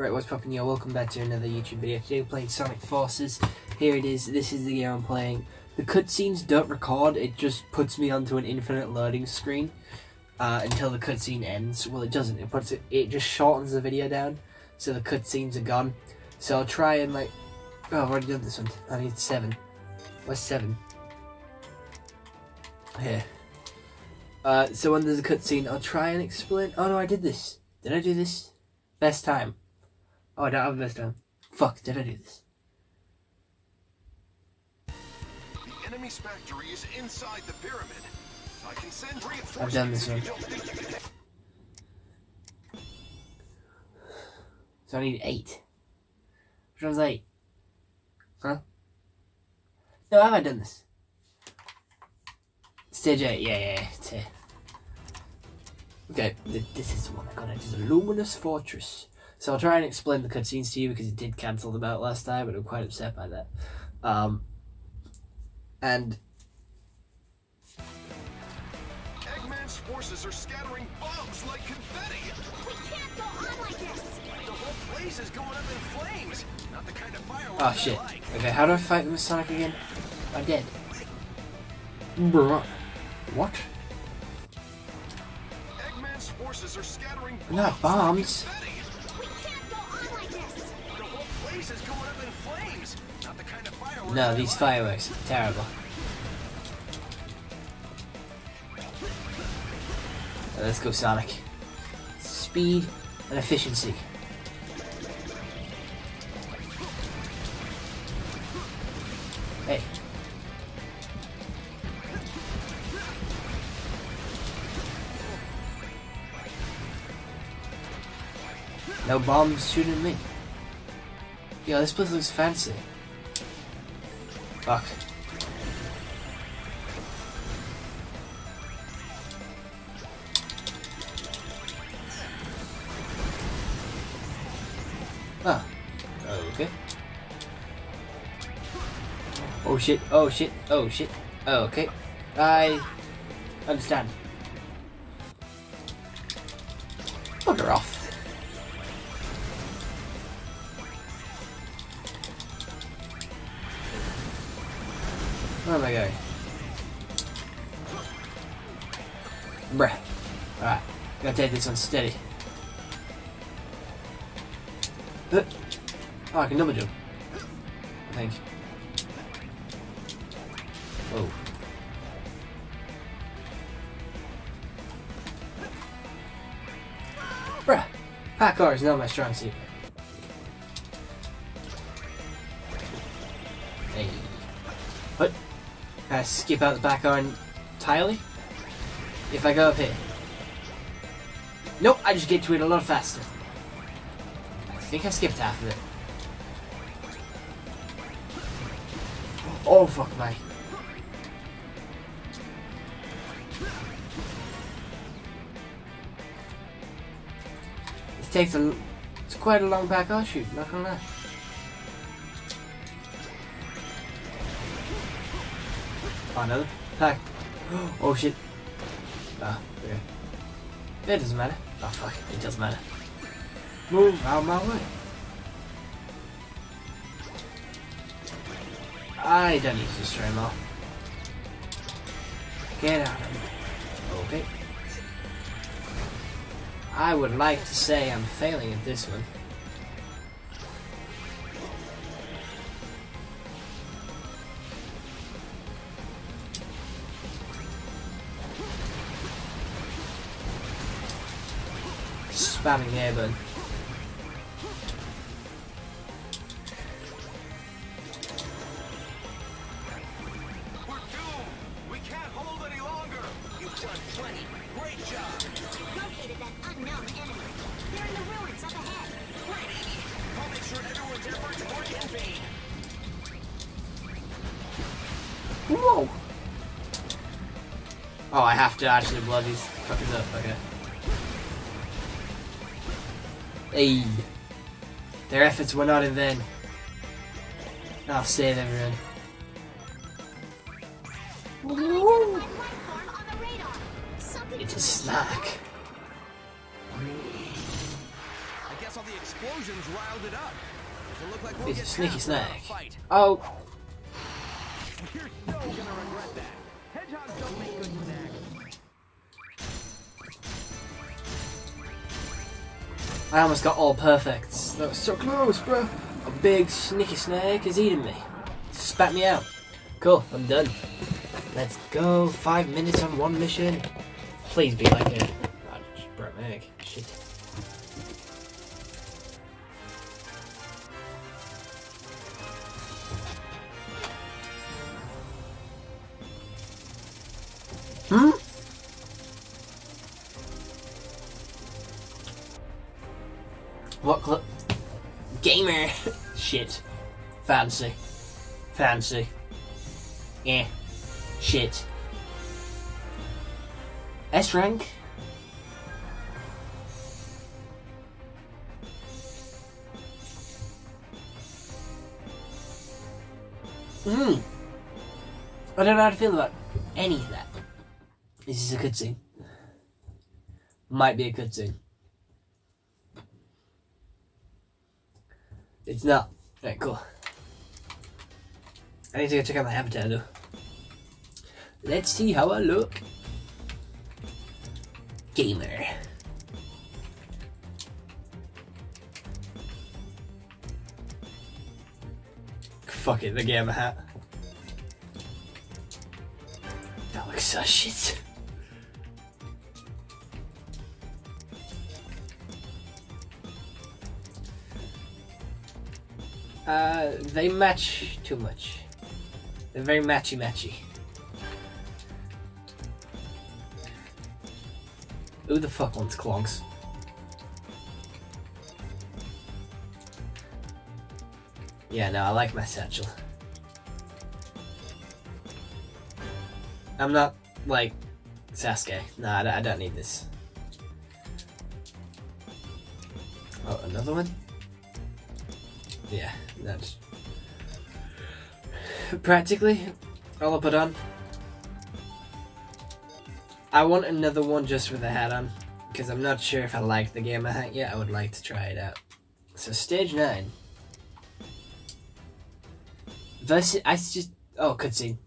Right, what's poppin' yo? Welcome back to another YouTube video. Today we're playing Sonic Forces. Here it is, this is the game I'm playing. The cutscenes don't record, it just puts me onto an infinite loading screen uh, until the cutscene ends. Well, it doesn't, it puts it, it just shortens the video down, so the cutscenes are gone. So I'll try and like, oh, I've already done this one. I need seven. Where's seven? Here. Uh, so when there's a cutscene, I'll try and explain. Oh no, I did this. Did I do this? Best time. Oh, I don't have best time. Fuck, did I do this? The enemy's factory is inside the pyramid. I can send reinforcements. I've done this one. you don't think you can- So I need eight. Which one's eight? Huh? No, have I done this? Stage eight, yeah, yeah, yeah. Okay, this is the one I got. It is a luminous fortress. So I'll try and explain the cutscenes to you because it did cancel them out last time, and I'm quite upset by that. Um, and Eggman's forces are scattering bombs like confetti. We can't go on like this! The whole place is going up in flames. Not the kind of fireworks oh I shit. like. Okay, how do I fight with Sonic again? I'm dead. Bruh. What? Eggman's forces are scattering bombs Not bombs. like kind of fireworks No, these fireworks terrible. Let's go, Sonic. Speed and efficiency. Hey. No bombs shooting at me. Yo, this place looks fancy. Fuck. Ah. Okay. Oh shit, oh shit, oh shit. Oh, okay. I understand. Bugger off. Where am I going? Bruh. Alright. Gotta take this one steady. Oh, I can double jump. I think. Whoa. Bruh. Parkour is not my strong suit. I skip out the back on entirely? If I go up here. Nope, I just get to it a lot faster. I think I skipped half of it. Oh fuck my. This takes a it's quite a long back I'll shoot, not gonna lie. Another pack. Oh shit. Ah, okay. It doesn't matter. Oh fuck, it doesn't matter. Move out my way. I don't need them all. Get out of here. Okay. I would like to say I'm failing at this one. Weren't in vain. Whoa! Oh, I have to actually blow these fuckers up, okay. Hey. Their efforts were not in vain. I'll save everyone. Woo! Platform on the radar. Something It's a snack. I guess I'll the explosions riled it up. Doesn't look like we'll He's a sneaky past without a snake. Fight. Oh, You're so gonna regret that. Hedgehogs don't make good snacks. I almost got all perfects. That was so close, bro. A big sneaky snake is eating me. Spat me out. Cool, I'm done. Let's go. Five minutes on one mission. Please be like it. I just broke my egg. Shit. Fancy. Fancy. Eh. Shit. S rank? Hmm. I don't know how to feel about any of that. This is a cutscene. Might be a cutscene. It's not. Alright, cool. I need to go check out my avatar though. Let's see how I look. Gamer. Fuck it, the gamer hat. That looks so shit. Uh, they match too much. They're very matchy matchy. Who the fuck wants clogs? Yeah, no, I like my satchel. I'm not like Sasuke. Nah, I I don't need this. Oh, another one? Yeah, that's practically all I put on. I want another one just with a hat on because I'm not sure if I like the gamer hat yet. I would like to try it out. So stage nine. Versus, I just oh cutscene.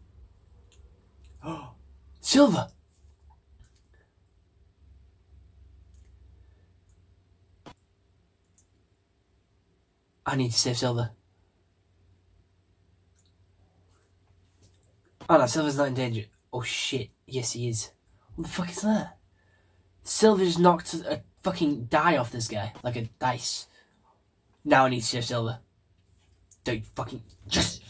Oh, silver. I need to save Silver. Oh no, Silver's not in danger. Oh shit, yes he is. What the fuck is that? Silver just knocked a fucking die off this guy, like a dice. Now I need to save Silver. Don't fucking just.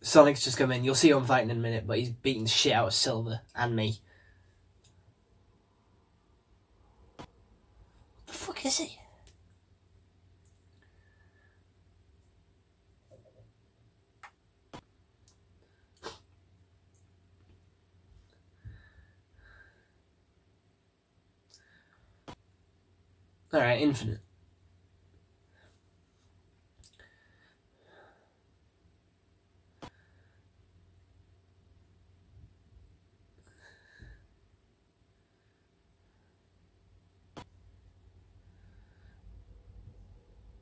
Sonic's just come in. You'll see who I'm fighting in a minute, but he's beating the shit out of Silver and me. What the fuck is he? Alright, infinite.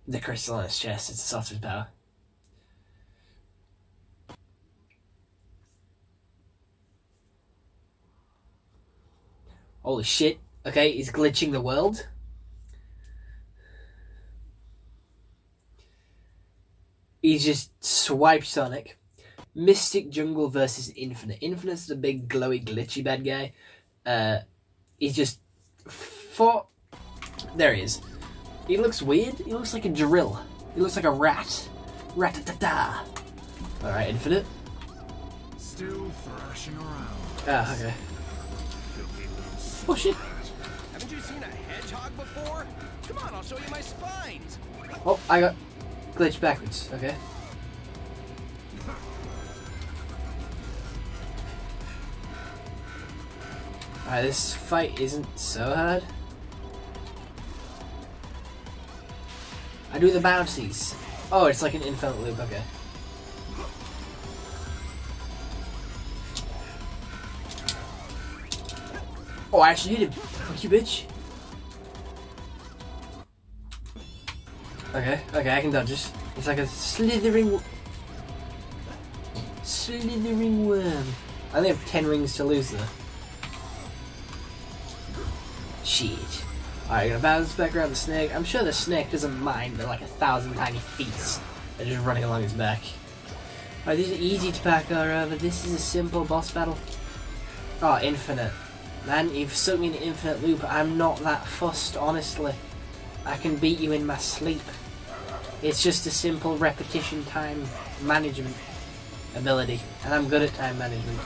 The crystal on his chest, it's a soft of power. Holy shit. Okay, he's glitching the world. He just swiped Sonic. Mystic Jungle versus Infinite. Infinite's the big glowy glitchy bad guy. Uh, he's just fought. There he is. He looks weird. He looks like a drill. He looks like a rat. Rat ta ta. All right, Infinite. Still thrashing around. Ah, okay. Filthy little s- Oh shit. Haven't you seen a hedgehog before? Come on, I'll show you my spines. Oh, I got glitched backwards. Okay. Alright, this fight isn't so hard. I do the bouncies. Oh, it's like an infinite loop, okay. Oh, I actually hit him. Fuck you, bitch. Okay, okay, I can dodge this. It's like a slithering, slithering worm. I only have ten rings to lose though. Shit. Alright, gonna bounce back around the snake. I'm sure the snake doesn't mind the like a thousand tiny feet are just running along his back. Alright, these are easy to pack over. This is a simple boss battle. Oh, infinite. Man, you've stuck me in an infinite loop. I'm not that fussed, honestly. I can beat you in my sleep. It's just a simple repetition time management ability. And I'm good at time management.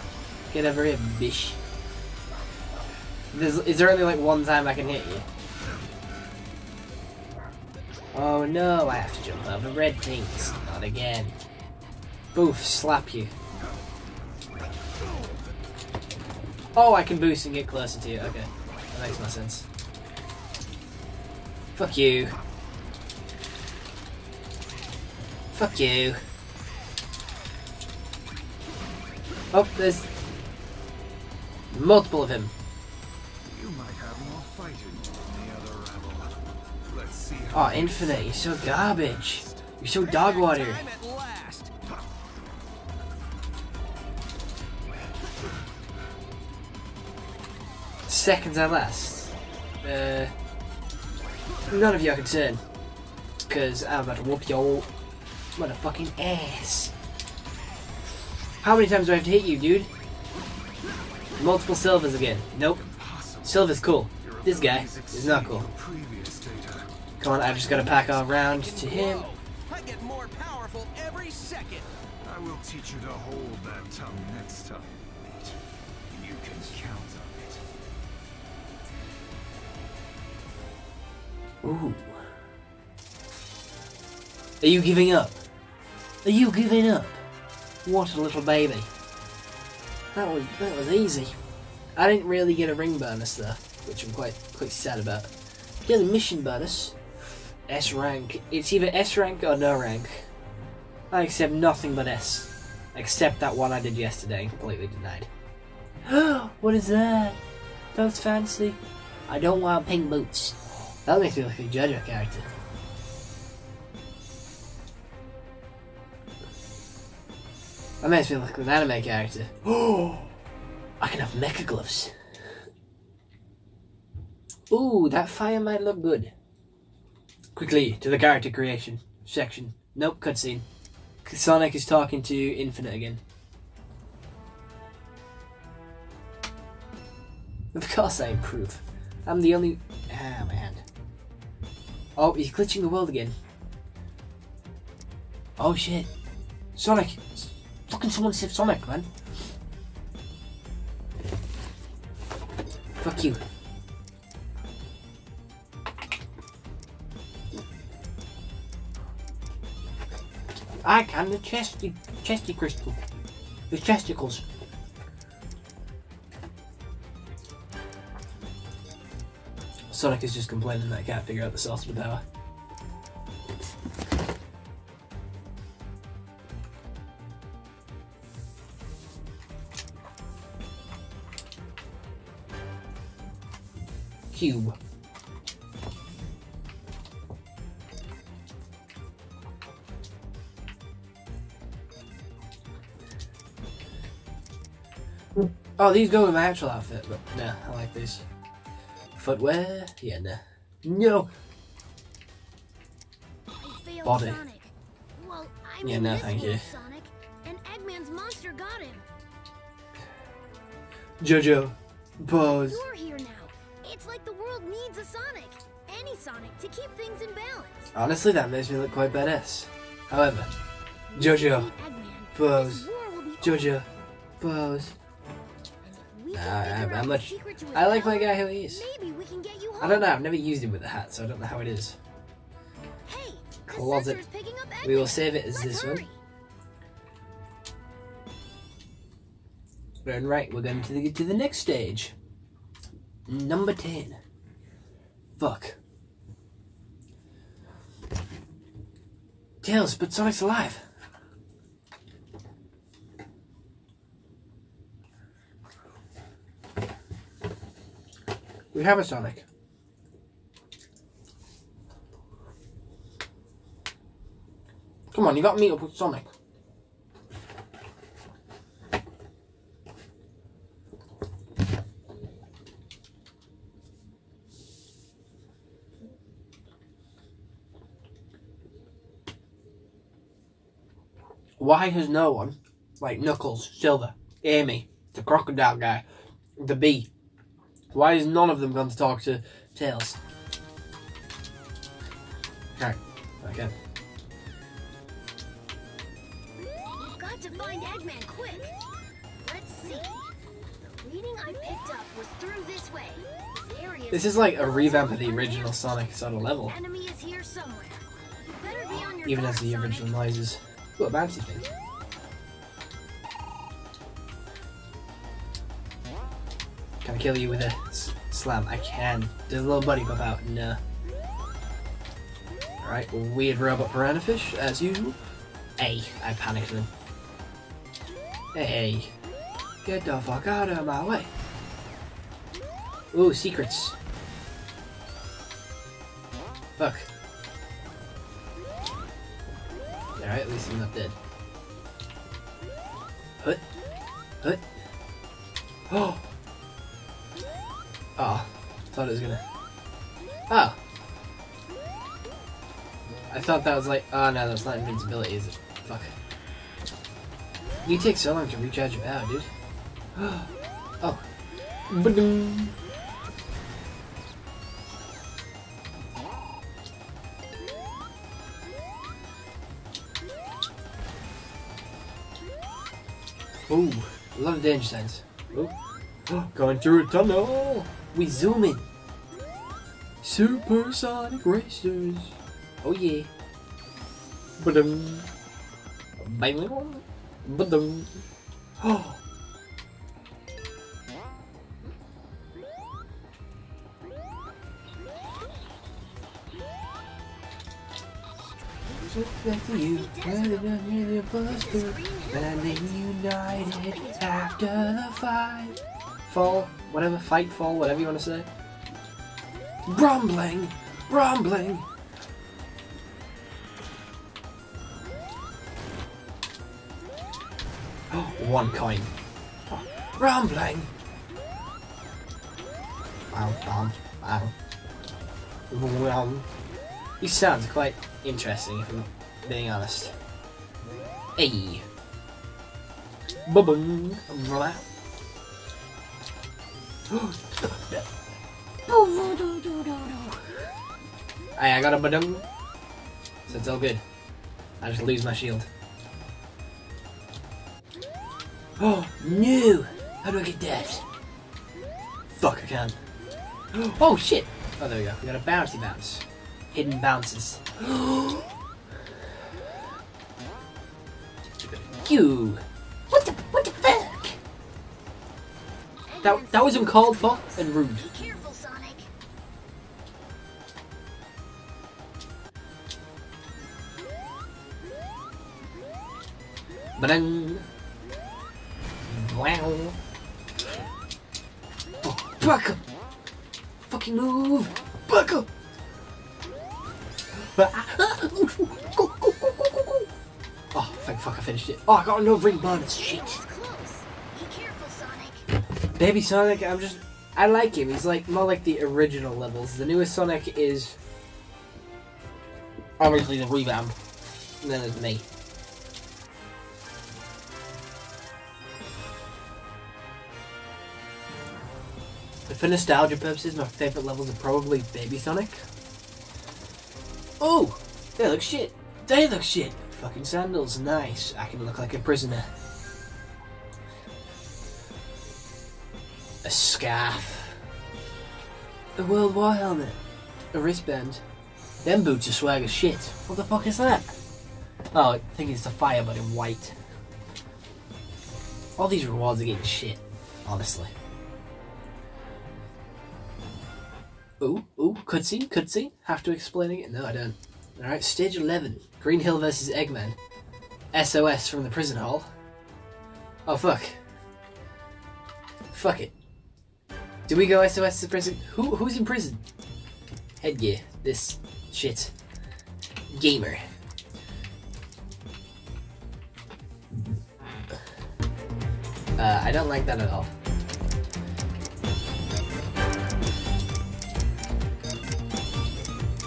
Get over here, bish. There's, is there only like one time I can hit you? Oh no, I have to jump over red things. Not again. Boof, slap you. Oh, I can boost and get closer to you. Okay, that makes more sense. Fuck you. Fuck you. Oh, there's multiple of him. You might have more fighting than the other rabble. Let's see how Oh, Infinite, you're so garbage. You're so dog water. Seconds at last. Uh, none of you are concerned. Because I'm about to whoop your motherfucking ass. How many times do I have to hit you, dude? Multiple Silvers again. Nope. impossible. Silver's cool. This guy is not cool. your Previous data. Come on, I've just gotta pack all around to him. I get more powerful every second. I will teach you to hold that tongue next time. You can count on it. Ooh. Are you giving up? Are you giving up? What a little baby. That was that was easy. I didn't really get a ring bonus though, which I'm quite quite sad about. Get a mission bonus. S rank. It's either S rank or no rank. I accept nothing but S. Except that one I did yesterday and completely denied. what is that? That's fancy. I don't want pink boots. That makes me look like a JoJo character. That makes me look like an anime character. Oh, I can have mecha gloves. Ooh, that fire might look good. Quickly to the character creation section. Nope, cutscene. Sonic is talking to Infinite again. Of course I improve. I'm the only. Ah, my hand. Oh, he's glitching the world again. Oh shit. Sonic! Fucking someone save Sonic, man. Fuck you. I can the chesty chesty crystal. The chesticles. Sonic is just complaining that I can't figure out the source of the power. Cube. Oh, these go with my actual outfit, but nah, I like these. Footwear? Yeah, nah. No! Body. Sonic. Well, I Yeah, no, thank you. Sonic. And Eggman's monster got him. Jojo. Pose. Honestly, that makes me look quite badass. However, Jojo. Pose. Jojo. Pose. Nah, I'm much- I like my guy who he is. Get. I don't know, I've never used him with the hat, so I don't know how it is. Closet. We will save it as this one. And right, we're going to the, to the next stage. Number 10. Fuck. Tails, but Sonic's alive. We have a Sonic. Come on, you got to meet up with Sonic. Why has no one, like Knuckles, Silver, Amy, the crocodile guy, the bee, why has none of them gone to talk to Tails? Alright, okay. You've got to find Eggman quick. Let's see. The reading I picked up was through this way. This is like a revamp of the original Sonic sort of level, enemy is here somewhere. Be on your even as the original noises. A bouncy thing. Can I kill you with a slam? I can. Does a little buddy pop out? No. Uh, Alright, weird robot piranha fish, as usual. Hey, I panicked them. Hey, get the fuck out of my way. Ooh, secrets. Fuck. Alright, at least I'm not dead. Hut. Hut. Oh! Oh. Thought it was gonna. Oh! I thought that was like. Oh no, that's not invincibility, is it? Fuck. You take so long to recharge your power, dude. oh. Ba-dum. Ooh, a lot of danger signs. Ooh. Going through a tunnel. We zoom in. Supersonic racers. Oh yeah. Ba-dum. Bang. Ba-dum. Oh. You, landing the buster, landing united after the fight. Fall, whatever, fight, fall, whatever you want to say. Rumbling, rumbling. Oh, one coin. Rumbling. Wow, wow, wow. Wow. He sounds quite interesting, being honest. Hey. Blah. Oh, hey, I got a badum. So it's all good. I just lose my shield. Oh, no! How do I get that? Fuck, I can't. Oh, shit! Oh, there we go. We got a bouncy bounce. Hidden bounces. You! What the, what the fuck? That, that was uncalled for and rude. Be careful, Ba-dang. Wow. Oh, back up! Fucking move! Back up! Ah, ah, go, go. Thank fuck, I finished it. Oh, I got another ring bonus. Shit. It's close. Be careful, Sonic. Baby Sonic, I'm just. I like him. He's like more like the original levels. The newest Sonic is. Obviously the revamp. And then it's me. But for nostalgia purposes, my favorite levels are probably Baby Sonic. Oh, they look shit. They look shit. Fucking sandals, nice. I can look like a prisoner. A scarf. A World War helmet. A wristband. Them boots are swag as shit. What the fuck is that? Oh, I think it's the fire, but in white. All these rewards are getting shit, honestly. Ooh, ooh, cutscene, cutscene. Have to explain it? No, I don't. Alright, stage 11. Green Hill versus Eggman. SOS from the prison hall. Oh fuck. Fuck it. Do we go SOS to prison? Who who's in prison? Headgear. This shit. Gamer. Uh, I don't like that at all.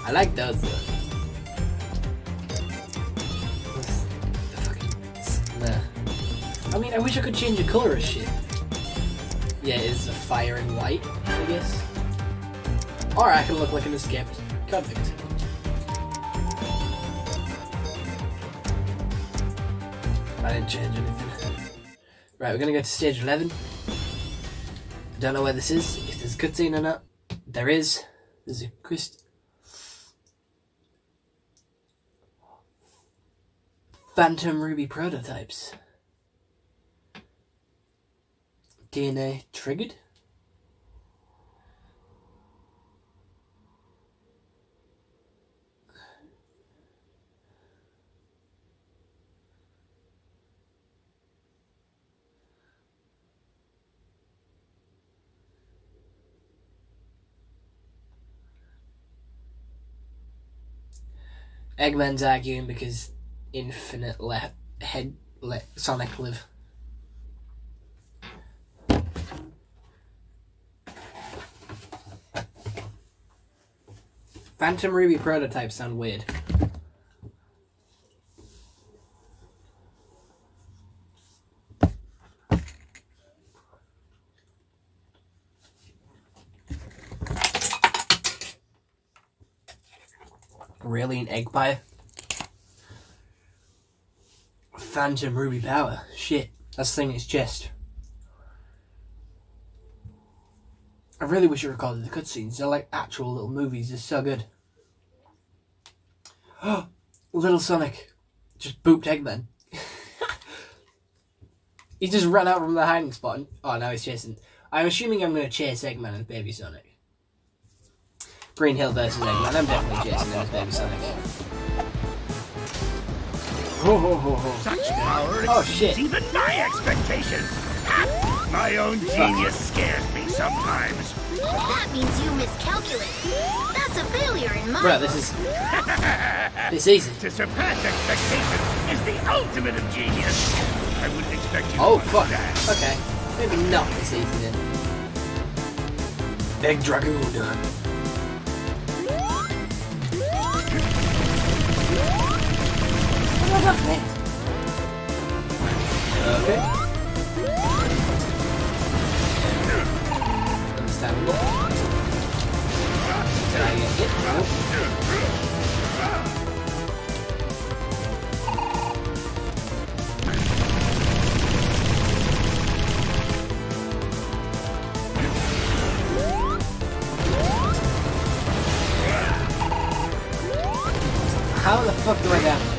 I like those though. I mean, I wish I could change the color of shit. Yeah, it's a fire and white, I guess. Or I can look like an escaped convict. I didn't change anything. Right, we're gonna go to stage 11. I Don't know where this is, if there's a cutscene or not. There is. There's a quest. Phantom Ruby prototypes. DNA triggered? Eggman's arguing because infinite le- head le- Sonic live. Phantom Ruby prototypes sound weird. Really, an egg pie? Phantom Ruby Power. Shit. That's the thing in his chest. I really wish I recorded the cutscenes. They're like actual little movies. They're so good. little Sonic just booped Eggman. he just ran out from the hiding spot. And, oh, now he's chasing. I'm assuming I'm going to chase Eggman as Baby Sonic. Green Hill versus Eggman. I'm definitely chasing him as Baby Sonic. Ho, ho, ho, ho. Such power Oh, exceeds shit. even my expectations. Ha! My own genius scares me sometimes. That means you miscalculated. That's a failure in my Bro, book. this is. It's easy. To surpass expectations is the ultimate of genius. I wouldn't expect you Oh, fuck. understand. Okay. Maybe not this easy then. Big Dragoon. What up, man? Okay. Understandable. Get. How the fuck do I down?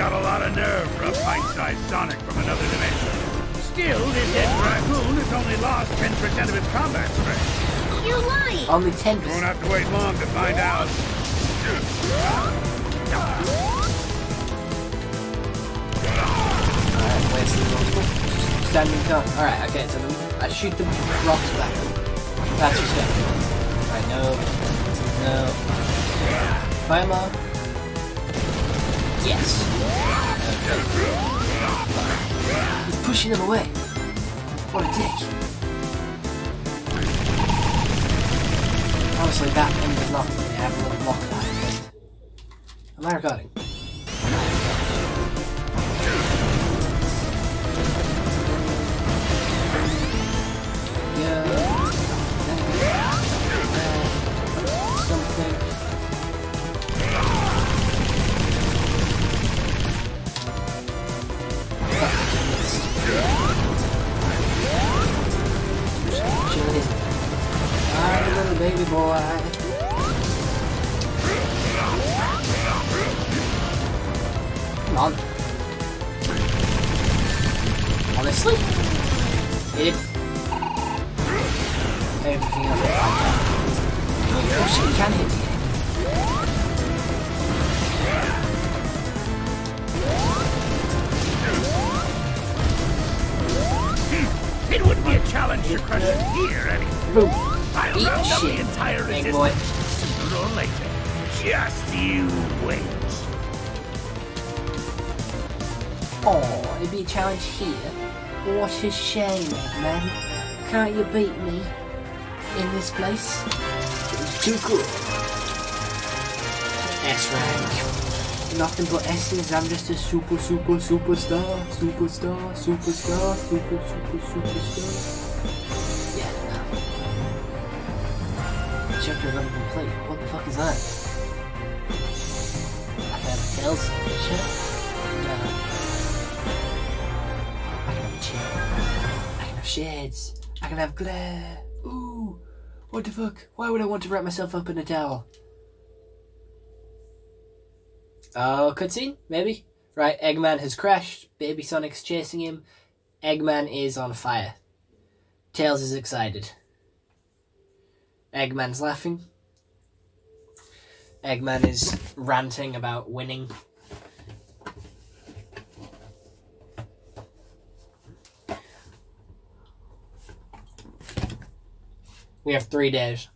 Got a lot of nerve for a pint-sized Sonic from another dimension. Still, this Egg Dragoon has only lost 10% of its combat strength. You're lying. Only 10. You won't have to wait long to find out. Alright, where's the multiple? Oh, standing gun. Alright, okay, so I shoot the rocks back. That's respectable. Alright, no. No. Fire up. Yes. He's pushing them away. What a dick. Honestly, that end was not I have a block that. Am I recording? Yeah. everything else Oh, she can hit me. It wouldn't be a challenge to crush a here, I mean. Boom. I'll Eat round shit. the entire resistance boy. sooner or later. Just you wait. Oh, it'd be a challenge here. What a shame, man. Can't you beat me? In this place? It's too cool. S rank. Nothing but S's. I'm just a super, super, superstar. Superstar, superstar, super, super, superstar. Yeah, no. Chapter 11 complete. What the fuck is that? I have tails. Shit. No. I can have a. I can have shades. I can have glare. Ooh. What the fuck? Why would I want to wrap myself up in a towel? Oh, cutscene? Maybe? Right, Eggman has crashed. Baby Sonic's chasing him. Eggman is on fire. Tails is excited. Eggman's laughing. Eggman is ranting about winning. We have three days.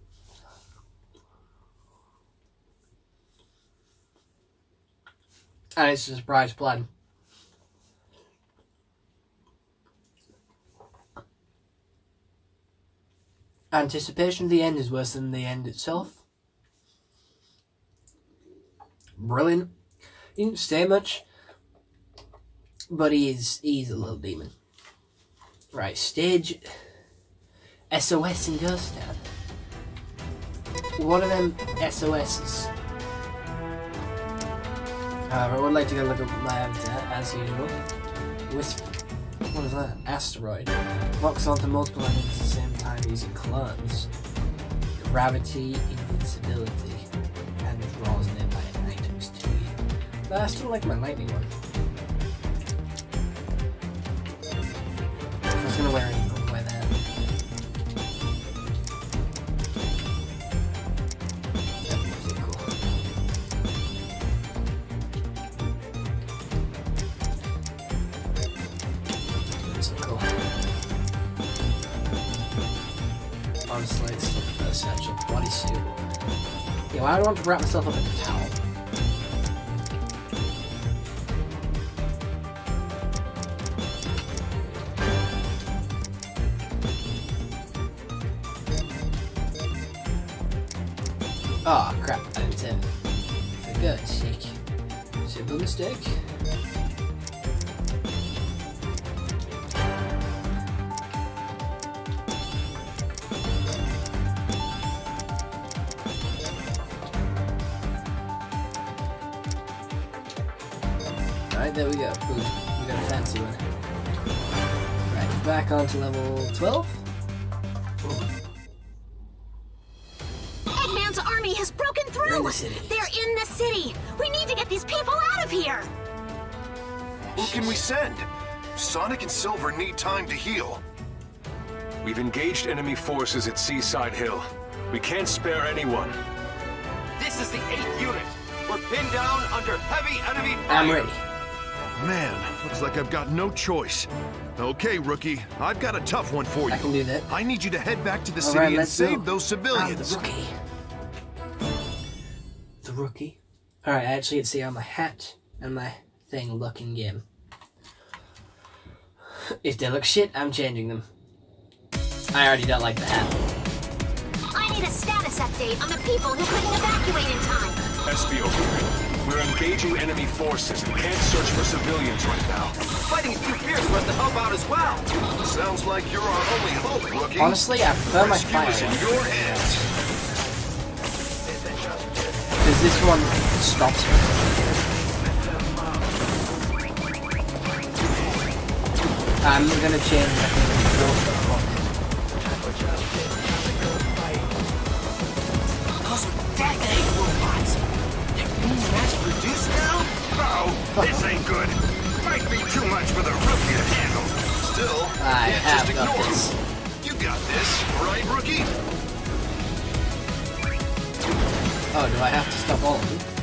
And it's a surprise plan. Anticipation of the end is worse than the end itself. Brilliant. He didn't say much, but he is he's a little demon. Right, stage SOS in Ghost Town. What are them SOSs? However, uh, I would like to go look at my habitat as usual. Wisp. What is that? Asteroid. Locks onto multiple enemies at the same time using clones. Gravity, invincibility, and draws nearby items to you. But I still like my lightning one. I was gonna wear it. Yeah, why don't want to wrap myself up in a towel? Forces at Seaside Hill. We can't spare anyone. This is the 8th unit. We're pinned down under heavy enemy fire. I'm ready. Man, looks like I've got no choice. Okay, rookie, I've got a tough one for you. I can do that. I need you to head back to the All city right, and save go. those I'm ah, the rookie. The rookie. Alright, I actually get to see how my hat and my thing look in game. If they look shit, I'm changing them. I already don't like the hat. I need a status update on the people who couldn't evacuate in time. SBO, we're engaging enemy forces and can't search for civilians right now. Fighting a few fears for us to help out as well. Sounds like you're our only hope, rookie. Honestly, I prefer my Rescue fire is in one. your hands. Because this one stops me. I'm gonna change Oh, this ain't good. Might be too much for the rookie to handle. Still, I can't have just ignore this. them. You got this, right, rookie? Oh, do I have to stop all of them?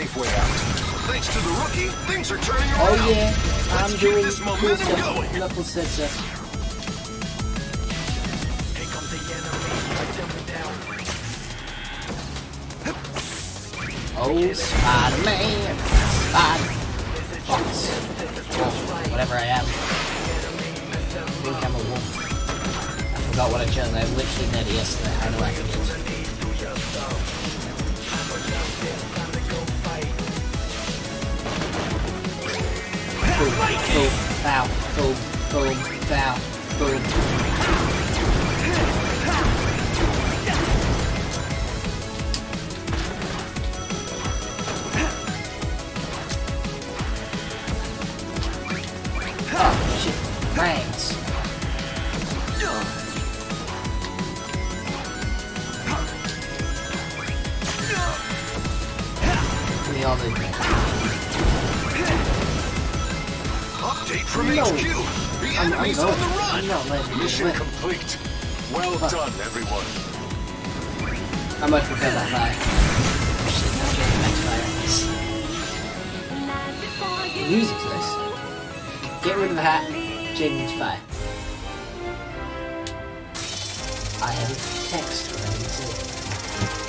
Safe way out. Thanks to the rookie, things are turning oh, around. Oh yeah, I'm Let's keep doing this cool momentum stuff. going. Knuckles said so. Oh, Spider-Man, Spider, Fox, oh, Wolf, whatever I am. I think I'm a wolf. I forgot what I chose. I literally did yesterday. How do I forget? Boom, boom, bow, boom, boom, bow, boom. I'm run. not letting you Mission complete. Well done, everyone. I much prefer that fire. Shit, not getting. The music's nice. Get rid of the hat. Jaden's fire. I have a text ready to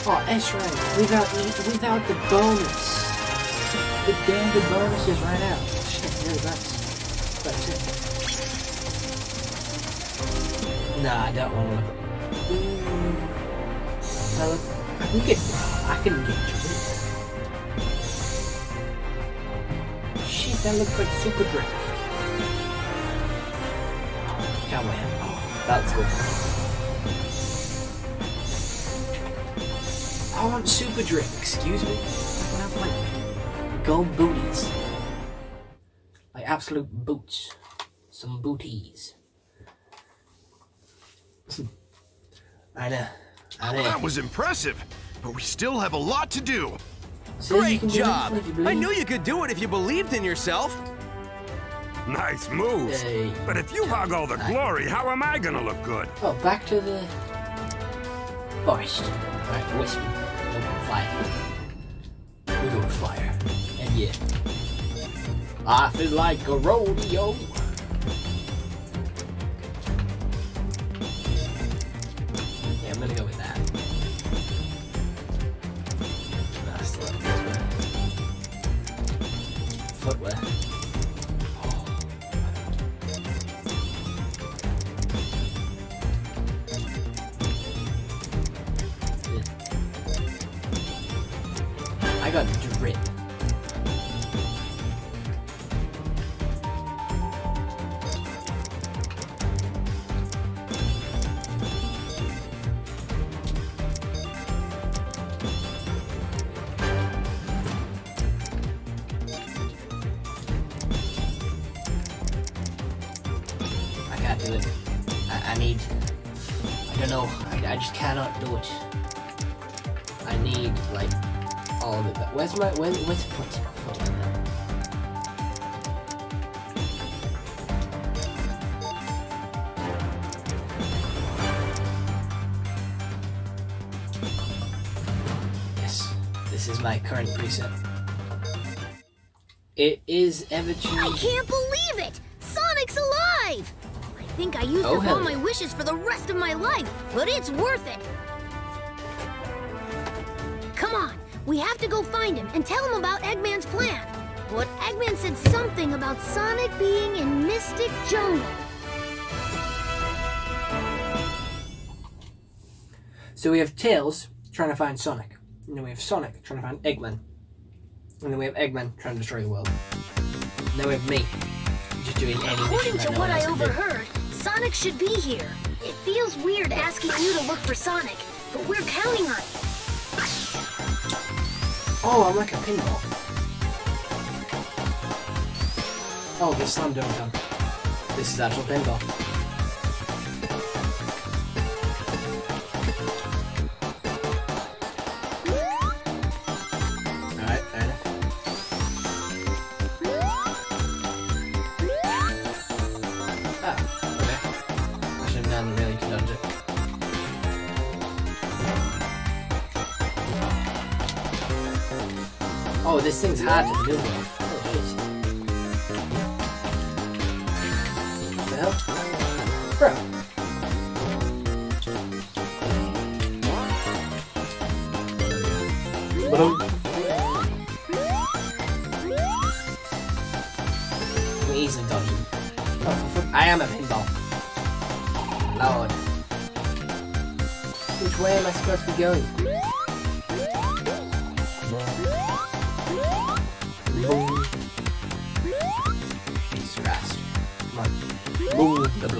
Oh, S rank without the without the bonus. The damn good bonus is right out. Shit, no, that's that's it. Nah, I don't want to look. Ooh. I can get I can get to it. Shit, that looks like super drink. Can't wait. That's good. I want super drink, excuse me. I can have like gold booties. Like absolute boots. Some booties. I know. I know. That was impressive, but we still have a lot to do. You Great job! anything if you I knew you could do it if you believed in yourself. Nice moves. Yay. But if you hog all the glory, how am I gonna look good? Oh, back to the forest. Alright, whisper. Nope, fire. We go with fire. And yeah. I feel like a rodeo. Footwear. My where's where's foot? foot right now? Yes, this is my current preset. It is ever I can't believe it! Sonic's alive! I think I used Oh, up all my wishes for the rest of my life, but it's worth it! Come on, we have to go find him and tell him about Eggman's plan. But Eggman said something about Sonic being in Mystic Jungle. So we have Tails trying to find Sonic. And then we have Sonic trying to find Eggman. And then we have Eggman trying to destroy the world. And then we have me just doing any According to no what I else can do. overheard, Sonic should be here. It feels weird asking you to look for Sonic, but we're counting on you. Oh, I'm like a pinball. Oh, the slam dunk dunk. This is actual pinball. Thing's hard to shit. What the hell? Bro. I'm easily dodging. Oh, I am a pinball. Lord. Which way am I supposed to be going?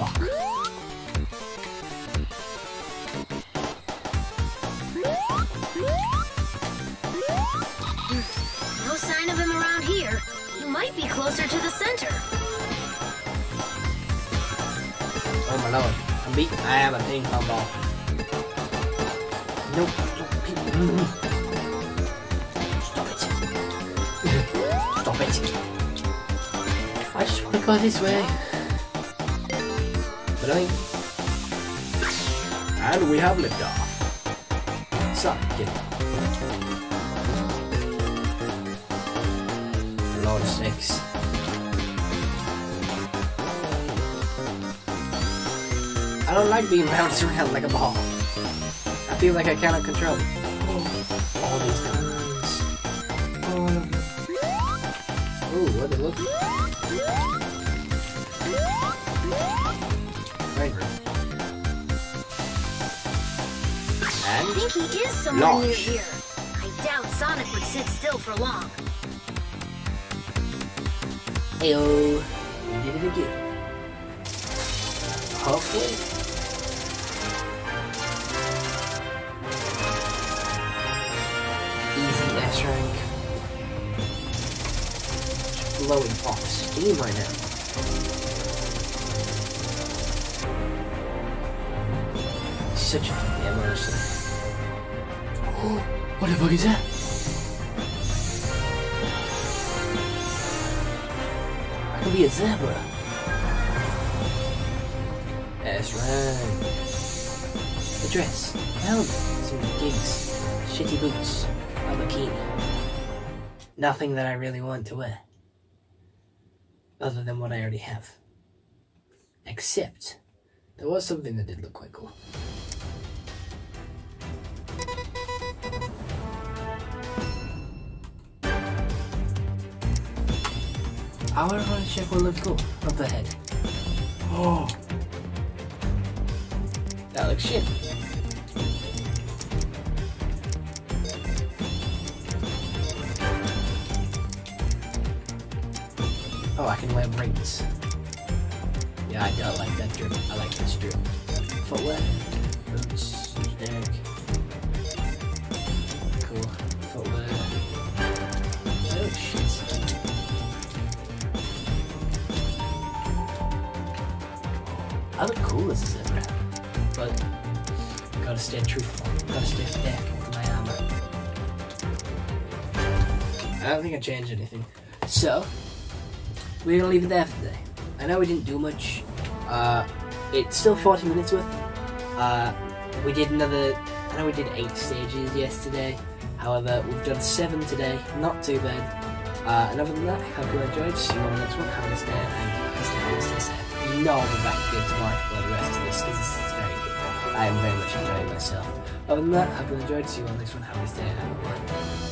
Block. No sign of him around here. He might be closer to the center. Oh my lord. I'm. I am a ping pong ball. Nope. Stop it. Stop it. I just want to go this way. And we have liftoff. Suck it. Lord six. I don't like being bounced around like a ball. I feel like I cannot control. Oh, all these. All. Ooh, what they look Right. Think he is somewhere near here. I doubt Sonic would sit still for long. Heyo, we did it again. Hopefully. Easy S rank. Just blowing off steam right now. Such a yeah, honestly. What the fuck is that? I could be a zebra. That's right. The dress, helmet, some gigs, shitty boots, a bikini. Nothing that I really want to wear. Other than what I already have. Except, there was something that did look quite cool. I want to check what looks cool. Up ahead. Oh. That looks shit. Oh, I can wear rings. Yeah, I don't like that drip. I like this drip. Footwear. Boots. Look cool zebra, but gotta stay truthful. Gotta stay thick with my armor. I don't think I changed anything. So, we're gonna leave it there for today. I know we didn't do much. Uh, it's still 40 minutes worth. Uh, we did another. I know we did eight stages yesterday. However, we've done seven today. Not too bad. Uh, and other than that, I hope you enjoyed. See you on the next one. Have a nice day and stay safe. Know I'll be back again tomorrow to play the rest of this because this is very good. I am very much enjoying myself. Other than that, I hope you enjoyed. See you on the next one. Have a nice day and bye.